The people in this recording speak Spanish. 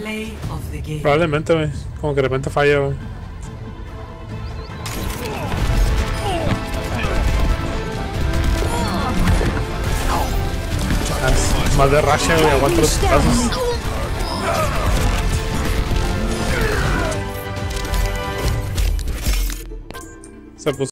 Play of the game. Probablemente, güey. Como que de repente falla. Ah, Más de racha, güey. Aguanta los pasos. Se puso.